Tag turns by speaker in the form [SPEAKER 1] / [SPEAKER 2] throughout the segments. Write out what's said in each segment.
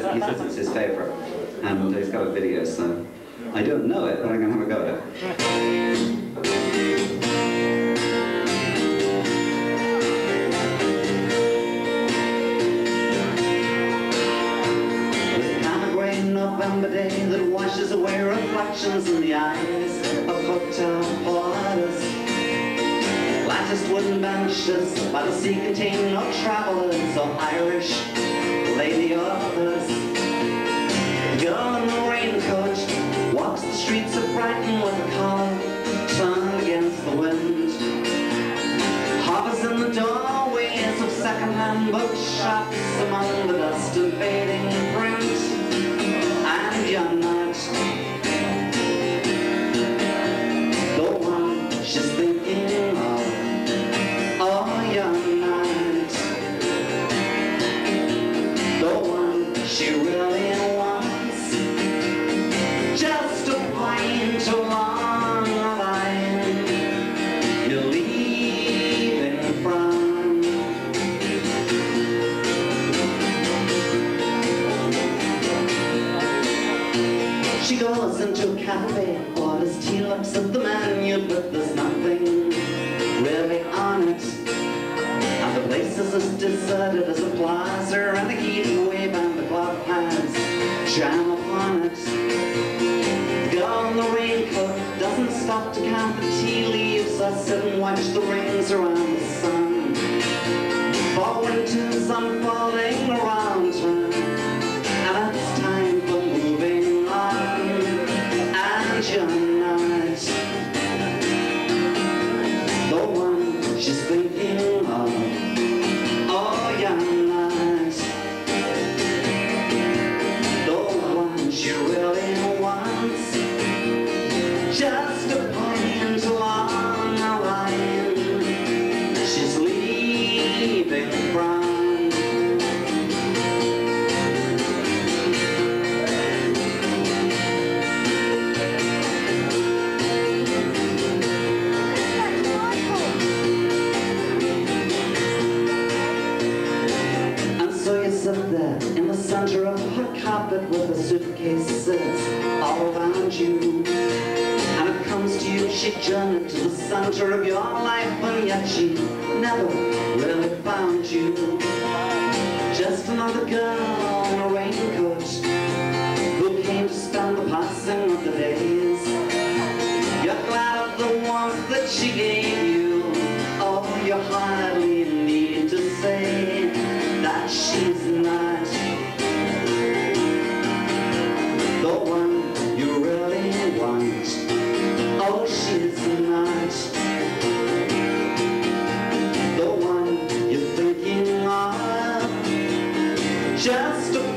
[SPEAKER 1] says, he says it's his favourite. And he's got a video, so I don't know it, but I'm going to have a go at it. November day that washes away reflections in the eyes of hotel porters. Latticed wooden benches by the sea contain no travelers or Irish lady authors. The girl in the raincoat walks the streets of Brighton with a collar turned against the wind. Hovers in the doorways of second-hand bookshops among the dust and fading print and you're not the one she's thinking into a cafe, orders tea, looks at the menu, but there's nothing really on it. And the place is as deserted as a plaza, and the heat wave and the clock has jam upon it. The girl in the raincoat doesn't stop to count the tea leaves I sit and watch the rings around the sun. For winter's unfolding around her, she's thinking of. Oh, you're not the one she really wants. Just a point along the line she's leaving from. Sit there in the center of her carpet with a suitcase all around you. And it comes to you, she journeyed to the center of your life, and yet she never really found you. Just another girl in a raincoat who came to spend the passing of the days. You're glad of the warmth that she gave Just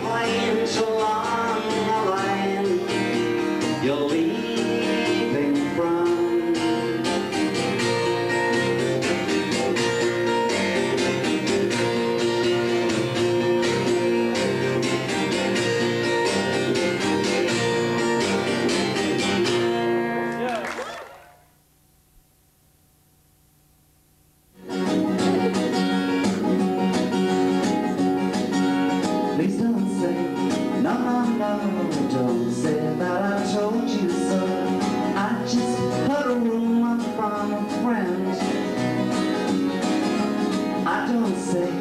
[SPEAKER 1] don't say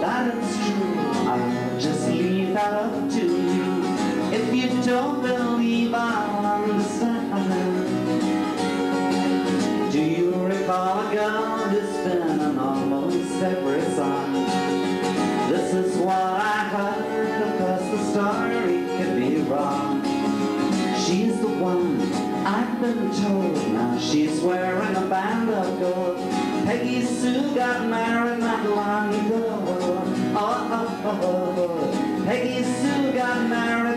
[SPEAKER 1] that it's true, I'll just leave that up to you. If you don't believe, I'll understand. Do you recall a girl who's been in almost every song? This is what I heard, of course the story could be wrong. She's the one I've been told, now she's wearing a band. Peggy Sue got married not long ago. Oh, oh, oh, oh. Peggy Sue got married.